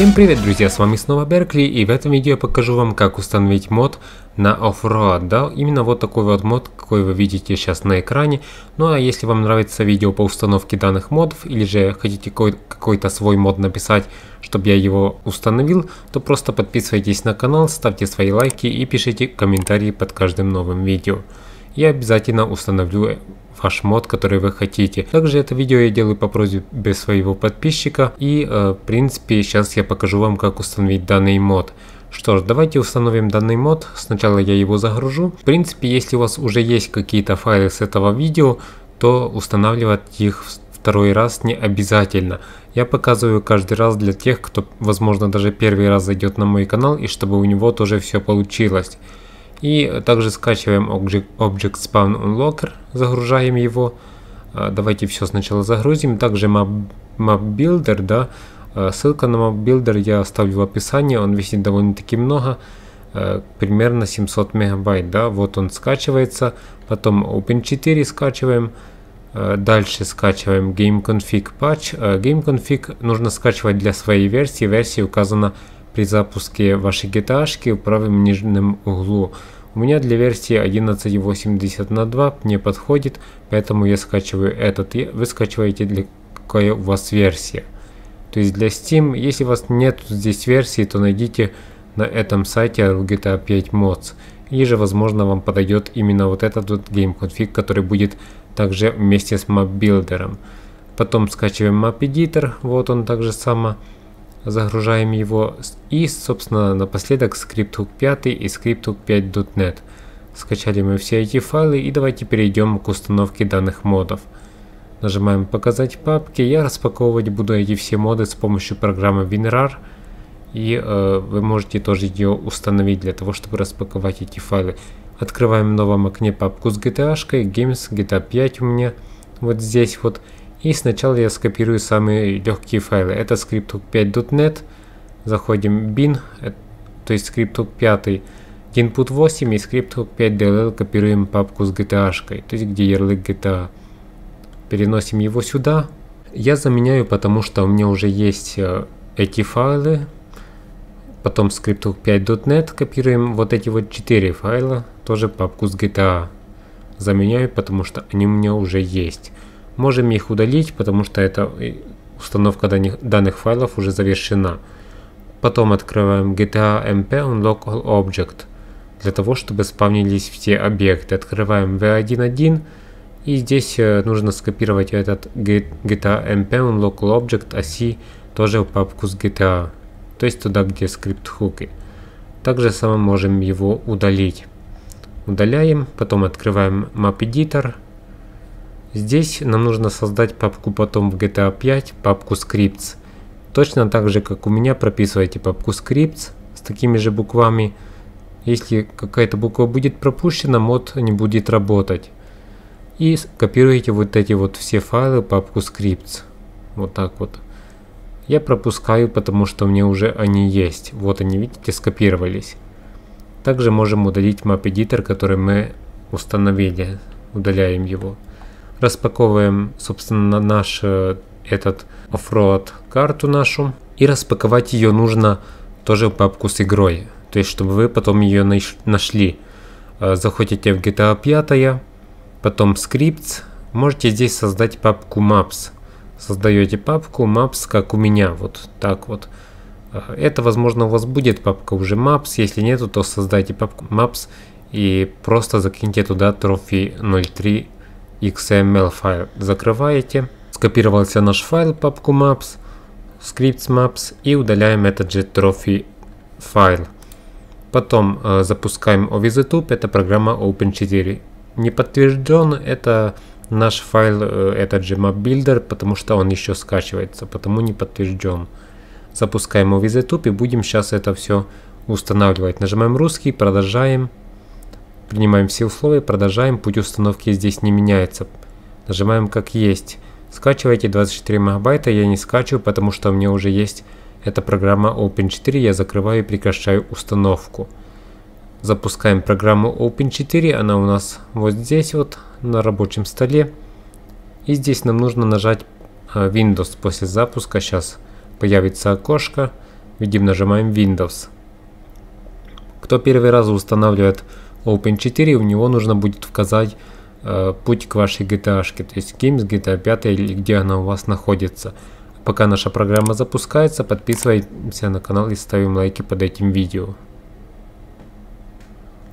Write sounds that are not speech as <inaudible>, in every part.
Всем привет, друзья, с вами снова Беркли, и в этом видео я покажу вам, как установить мод на Offroad, да, именно вот такой вот мод, какой вы видите сейчас на экране. Ну а если вам нравится видео по установке данных модов, или же хотите какой-то свой мод написать, чтобы я его установил, то просто подписывайтесь на канал, ставьте свои лайки и пишите комментарии под каждым новым видео. Я обязательно установлю ваш мод, который вы хотите. Также это видео я делаю по просьбе своего подписчика и э, в принципе сейчас я покажу вам как установить данный мод. Что ж, давайте установим данный мод. Сначала я его загружу. В принципе, если у вас уже есть какие-то файлы с этого видео, то устанавливать их второй раз не обязательно. Я показываю каждый раз для тех, кто, возможно, даже первый раз зайдет на мой канал, и чтобы у него тоже все получилось. И также скачиваем Object, Spawn Unlocker, загружаем его. Давайте все сначала загрузим. Также Map, Map Builder, да. Ссылка на Map Builder я оставлю в описании, он висит довольно-таки много, примерно 700 мегабайт, да. Вот он скачивается. Потом Open4 скачиваем. Дальше скачиваем GameConfig Patch. GameConfig нужно скачивать для своей версии. Версия указана при запуске вашей GTA в правом нижнем углу. У меня для версии 11.80 на 2 не подходит, поэтому я скачиваю этот. Вы скачиваете для какая у вас версия. То есть для Steam, если у вас нет здесь версии, то найдите на этом сайте GTA 5 Mods. Или же, возможно, вам подойдет именно вот этот вот Game Config, который будет также вместе с Map Builder. Потом скачиваем Map Editor, вот он также само загружаем его и, собственно, напоследок скриптhook 5 и скриптhook 5.net. Скачали мы все эти файлы и давайте перейдем к установке данных модов. Нажимаем «Показать папки». Я распаковывать буду эти все моды с помощью программы WinRAR. И э, вы можете тоже ее установить для того, чтобы распаковать эти файлы. Открываем в новом окне папку с GTA, Games, GTA 5 у меня вот здесь вот. И сначала я скопирую самые легкие файлы. Это скриптhook 5.net. Заходим bin, э, то есть Script Hook 5. Dinput 8 и Script Hook 5.dll копируем папку с GTA, то есть где ярлык GTA. Переносим его сюда. Я заменяю, потому что у меня уже есть э, эти файлы. Потом Script Hook 5.net копируем вот эти вот 4 файла, тоже папку с GTA. Заменяю, потому что они у меня уже есть. Можем их удалить, потому что эта установка данных, файлов уже завершена. Потом открываем GTA MP on Local Object для того, чтобы спавнились все объекты. Открываем v1.1 и здесь э, нужно скопировать этот GTA MP on Local Object оси тоже в папку с GTA, то есть туда, где скрипт хуки. Также само можем его удалить. Удаляем, потом открываем Map Editor Здесь нам нужно создать папку потом в GTA 5, папку scripts. Точно так же, как у меня, прописывайте папку scripts с такими же буквами. Если какая-то буква будет пропущена, мод не будет работать. И копируете вот эти вот все файлы, папку scripts. Вот так вот. Я пропускаю, потому что мне уже они есть. Вот они, видите, скопировались. Также можем удалить map editor, который мы установили. Удаляем его распаковываем, собственно, наш э, этот оффроад карту нашу. И распаковать ее нужно тоже в папку с игрой. То есть, чтобы вы потом ее нашли. Э, заходите в GTA 5, потом Scripts. Можете здесь создать папку Maps. Создаете папку Maps, как у меня, вот так вот. Э, это, возможно, у вас будет папка уже Maps. Если нету, то создайте папку Maps и просто закиньте туда трофи 03 XML файл закрываете. Скопировался наш файл папку maps, scripts maps и удаляем этот же trophy файл. Потом э, запускаем OVZTube, это программа Open4. Не подтвержден, это наш файл, э, этот же map builder, потому что он еще скачивается, потому не подтвержден. Запускаем OVZTube и будем сейчас это все устанавливать. Нажимаем русский, продолжаем. Принимаем все условия, продолжаем, путь установки здесь не меняется. Нажимаем как есть. Скачивайте 24 мегабайта, я не скачиваю, потому что у меня уже есть эта программа Open4, я закрываю и прекращаю установку. Запускаем программу Open4, она у нас вот здесь вот на рабочем столе. И здесь нам нужно нажать э, Windows после запуска, сейчас появится окошко. Видим, нажимаем Windows. Кто первый раз устанавливает Open4, у него нужно будет указать э, путь к вашей GTA, то есть Games, GTA 5 или где она у вас находится. Пока наша программа запускается, подписываемся на канал и ставим лайки под этим видео.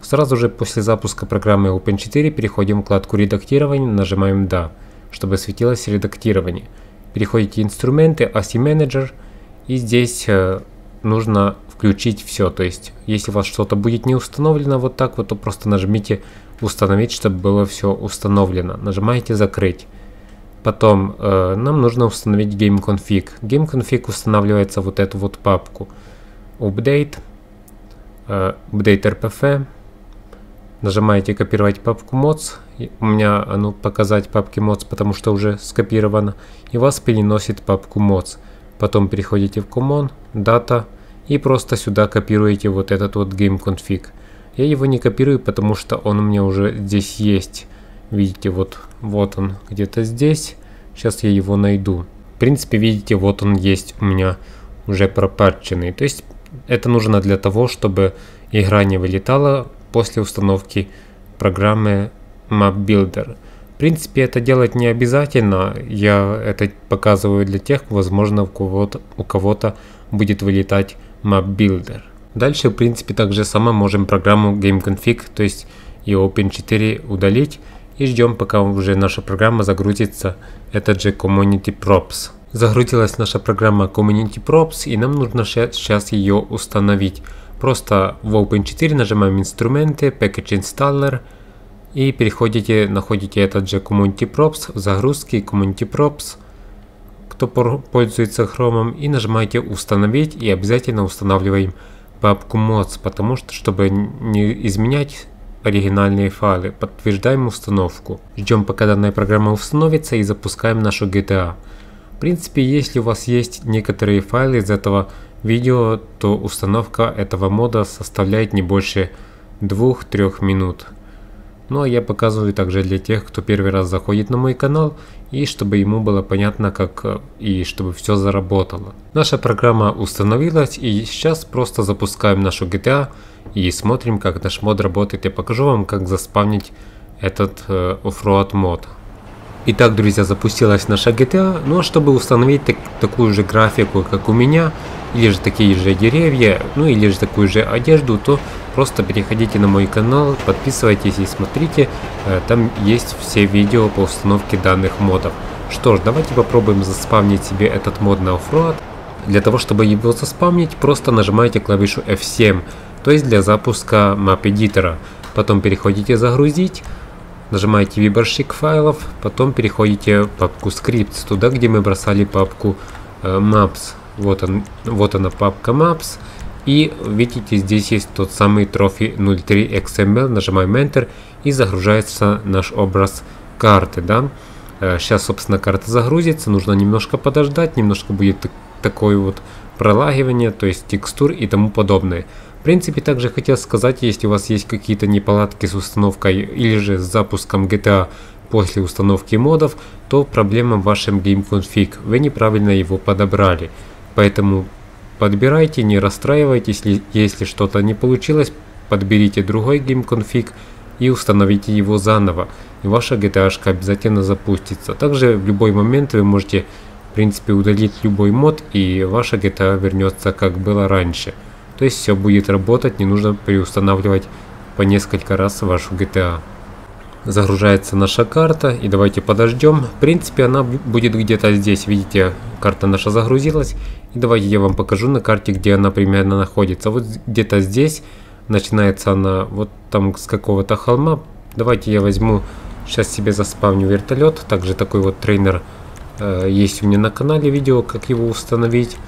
Сразу же после запуска программы Open4 переходим в вкладку редактирования, нажимаем «Да», чтобы светилось редактирование. Переходите инструменты, ASI Manager и здесь э, нужно включить все. То есть, если у вас что-то будет не установлено вот так вот, то просто нажмите установить, чтобы было все установлено. Нажимаете закрыть. Потом э, нам нужно установить GameConfig. GameConfig устанавливается вот эту вот папку. Update, э, Update RPF. Нажимаете копировать папку mods. У меня а ну показать папки mods, потому что уже скопировано. И вас переносит папку mods. Потом переходите в Common, Data и просто сюда копируете вот этот вот GameConfig. Я его не копирую, потому что он у меня уже здесь есть. Видите, вот, вот он где-то здесь. Сейчас я его найду. В принципе, видите, вот он есть у меня уже пропатченный. То есть это нужно для того, чтобы игра не вылетала после установки программы Map Builder. В принципе, это делать не обязательно. Я это показываю для тех, возможно, у кого-то у кого-то будет вылетать Map Builder. Дальше, в принципе, так же само можем программу GameConfig, то есть и Open4 удалить. И ждем, пока уже наша программа загрузится, этот же Community Props. Загрузилась наша программа Community Props, и нам нужно сейчас ее установить. Просто в Open4 нажимаем инструменты, Package Installer, и переходите, находите этот же Community Props в загрузке Community Props, кто пользуется Chrome, и нажимаете установить, и обязательно устанавливаем папку mods, потому что, чтобы не изменять оригинальные файлы, подтверждаем установку. Ждем пока данная программа установится и запускаем нашу GTA. В принципе, если у вас есть некоторые файлы из этого видео, то установка этого мода составляет не больше 2-3 минут. Ну а я показываю также для тех, кто первый раз заходит на мой канал, и чтобы ему было понятно, как и чтобы все заработало. Наша программа установилась, и сейчас просто запускаем нашу GTA и смотрим, как наш мод работает. Я покажу вам, как заспавнить этот э, off-road мод. Итак, друзья, запустилась наша GTA, ну а чтобы установить так, такую же графику, как у меня, или же такие же деревья, ну или же такую же одежду, то просто переходите на мой канал, подписывайтесь и смотрите, э, там есть все видео по установке данных модов. Что ж, давайте попробуем заспавнить себе этот мод на off-road. Для того, чтобы его заспавнить, просто нажимаете клавишу F7, то есть для запуска Map Editor. Потом переходите «Загрузить», нажимаете выборщик файлов, потом переходите в папку Scripts, туда, где мы бросали папку э, Maps. Вот, он, вот она папка Maps. И видите, здесь есть тот самый Trophy 03 XML, нажимаем Enter и загружается наш образ карты. Да? Сейчас, э, собственно, карта загрузится, нужно немножко подождать, немножко будет такое вот пролагивание, то есть текстур и тому подобное. В принципе, также хотел сказать, если у вас есть какие-то неполадки с установкой или же с запуском GTA после установки модов, то проблема в вашем GameConfig, вы неправильно его подобрали. Поэтому подбирайте, не расстраивайтесь, если что-то не получилось, подберите другой GameConfig и установите его заново, и ваша GTA обязательно запустится. Также в любой момент вы можете в принципе удалить любой мод и ваша GTA вернется как было раньше. То есть все будет работать, не нужно переустанавливать по несколько раз вашу GTA. Загружается наша карта и давайте подождем. В принципе она будет где-то здесь, видите, карта наша загрузилась. И давайте я вам покажу на карте, где она примерно находится. Вот где-то здесь начинается она вот там с какого-то холма. Давайте я возьму, сейчас себе заспавню вертолет. Также такой вот тренер э, есть у меня на канале видео, как его установить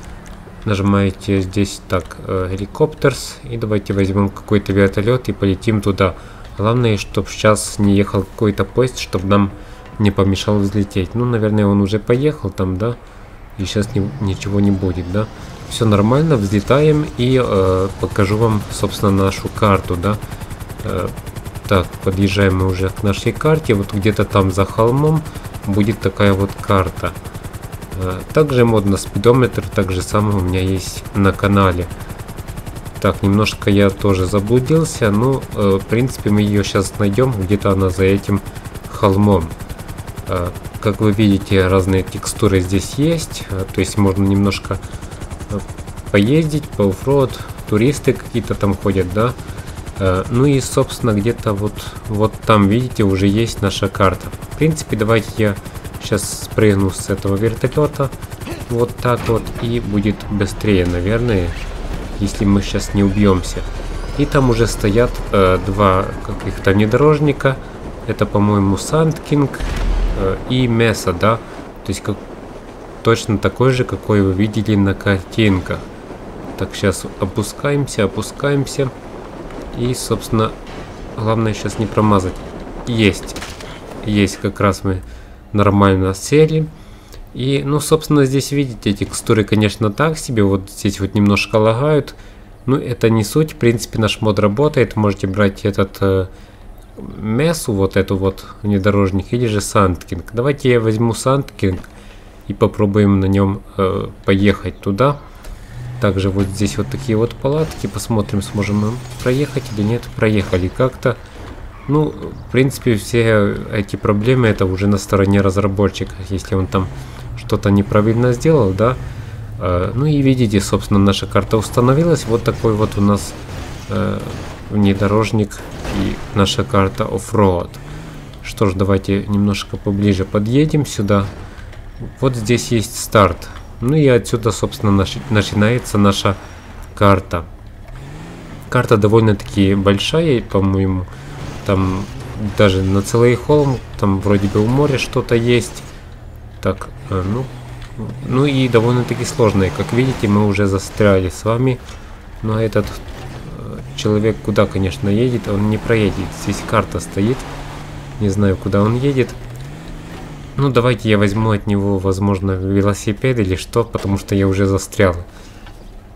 нажимаете здесь так э, и давайте возьмем какой-то вертолет и полетим туда. Главное, чтобы сейчас не ехал какой-то поезд, чтобы нам не помешал взлететь. Ну, наверное, он уже поехал там, да, и сейчас не, ничего не будет, да. Все нормально, взлетаем и э, покажу вам, собственно, нашу карту, да. Э, так, подъезжаем мы уже к нашей карте. Вот где-то там за холмом будет такая вот карта. Э, также мод на спидометр, также самое у меня есть на канале. Так, немножко я тоже заблудился, но э, в принципе мы ее сейчас найдем, где-то она за этим холмом. Э, как вы видите, разные текстуры здесь есть, то есть можно немножко поездить, по оффроад, туристы какие-то там ходят, да. Ну и, собственно, где-то вот, вот там, видите, уже есть наша карта. В принципе, давайте я Сейчас спрыгну с этого вертолета. Вот так вот. И будет быстрее, наверное, если мы сейчас не убьемся. И там уже стоят э, два каких-то внедорожника. Это, по-моему, Сандкинг э, и Меса, да? То есть как точно такой же, какой вы видели на картинках. Так, сейчас опускаемся, опускаемся. И, собственно, главное сейчас не промазать. Есть. Есть как раз мы нормально сели. И, ну, собственно, здесь видите, текстуры, конечно, так себе. Вот здесь вот немножко лагают. Ну, это не суть. В принципе, наш мод работает. Можете брать этот э, месу, вот эту вот внедорожник, или же Sandking. Давайте я возьму Sandking и попробуем на нем э, поехать туда. Также вот здесь вот такие вот палатки. Посмотрим, сможем мы проехать или нет. Проехали как-то. Ну, в принципе, все эти проблемы это уже на стороне разработчика. Если он там что-то неправильно сделал, да. Э, ну и видите, собственно, наша карта установилась. Вот такой вот у нас э, внедорожник и наша карта off-road. Что ж, давайте немножко поближе подъедем сюда. Вот здесь есть старт. Ну и отсюда, собственно, начинается наша карта. Карта довольно-таки большая, по-моему там даже на целый холм, там вроде бы у моря что-то есть. Так, э, ну, ну и довольно-таки сложные. Как видите, мы уже застряли с вами. Но этот э, человек куда, конечно, едет, он не проедет. Здесь карта стоит. Не знаю, куда он едет. Ну, давайте я возьму от него, возможно, велосипед или что, потому что я уже застрял.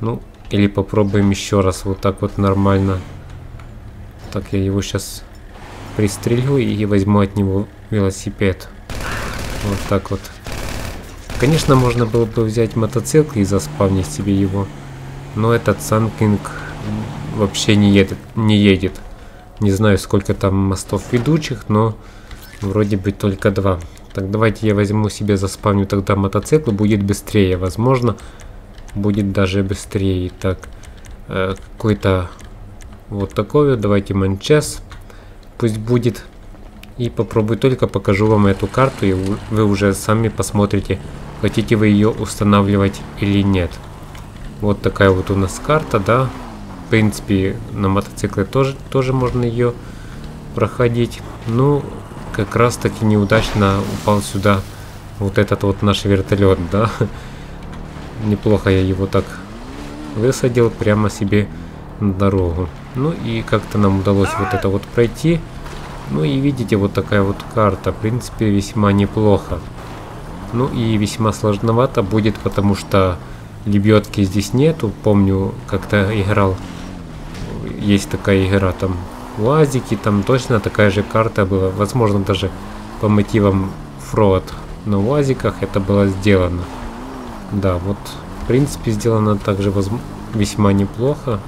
Ну, или попробуем еще раз вот так вот нормально. Так, я его сейчас пристрелю и возьму от него велосипед. Вот так вот. Конечно, можно было бы взять мотоцикл и заспавнить себе его. Но этот Санкинг вообще не едет, не едет. Не знаю, сколько там мостов ведущих, но вроде бы только два. Так, давайте я возьму себе заспавню тогда мотоцикл, будет быстрее. Возможно, будет даже быстрее. Так, э, какой-то вот такой. Давайте манчес пусть будет. И попробую только покажу вам эту карту, и вы уже сами посмотрите, хотите вы ее устанавливать или нет. Вот такая вот у нас карта, да. В принципе, на мотоцикле тоже, тоже можно ее проходить. Ну, как раз таки неудачно упал сюда вот этот вот наш вертолет, да. <laughs> Неплохо я его так высадил прямо себе на дорогу. Ну и как-то нам удалось вот это вот пройти. Ну и видите, вот такая вот карта. В принципе, весьма неплохо. Ну и весьма сложновато будет, потому что лебедки здесь нету. Помню, как-то играл. Есть такая игра там. Уазики, там точно такая же карта была. Возможно, даже по мотивам Фрод. На УАЗиках это было сделано. Да, вот в принципе сделано также весьма неплохо.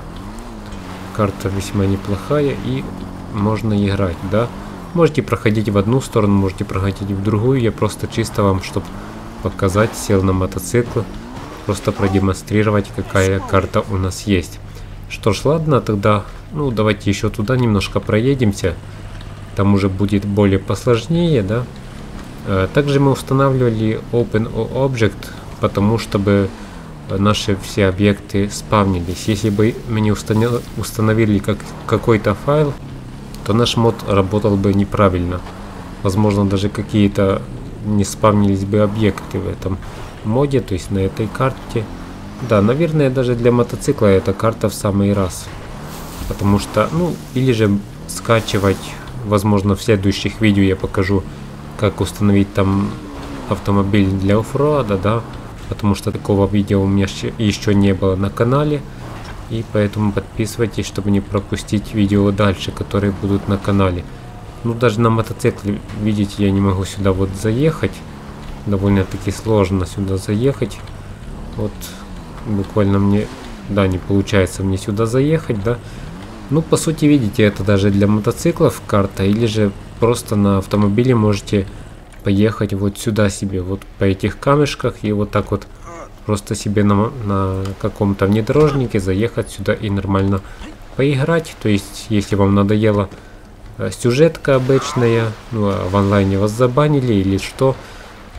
Карта весьма неплохая и можно играть, да. Можете проходить в одну сторону, можете проходить в другую. Я просто чисто вам, чтобы показать, сел на мотоцикл. Просто продемонстрировать, какая карта у нас есть. Что ж, ладно, тогда, ну, давайте еще туда немножко проедемся. Там уже будет более посложнее, да. Э, также мы устанавливали OpenObject, потому чтобы наши все объекты спавнились. Если бы мы не установили как какой-то файл, то наш мод работал бы неправильно. Возможно, даже какие-то не спавнились бы объекты в этом моде, то есть на этой карте. Да, наверное, даже для мотоцикла эта карта в самый раз. Потому что, ну, или же скачивать, возможно, в следующих видео я покажу, как установить там автомобиль для оффроада, да, потому что такого видео у меня еще не было на канале. И поэтому подписывайтесь, чтобы не пропустить видео дальше, которые будут на канале. Ну даже на мотоцикле, видите, я не могу сюда вот заехать. довольно-таки сложно сюда заехать. Вот буквально мне, да, не получается мне сюда заехать, да. Ну, по сути, видите, это даже для мотоциклов карта, или же просто на автомобиле можете поехать вот сюда себе, вот по этих камешках, и вот так вот просто себе на, на каком-то внедорожнике заехать сюда и нормально поиграть. То есть, если вам надоела э, сюжетка обычная, ну, а в онлайне вас забанили или что,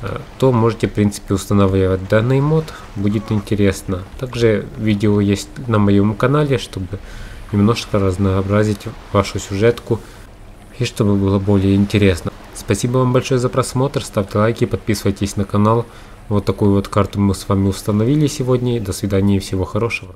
э, то можете, в принципе, устанавливать данный мод, будет интересно. Также видео есть на моем канале, чтобы немножко разнообразить вашу сюжетку и чтобы было более интересно. Спасибо вам большое за просмотр, ставьте лайки, подписывайтесь на канал. Вот такую вот карту мы с вами установили сегодня. До свидания и всего хорошего.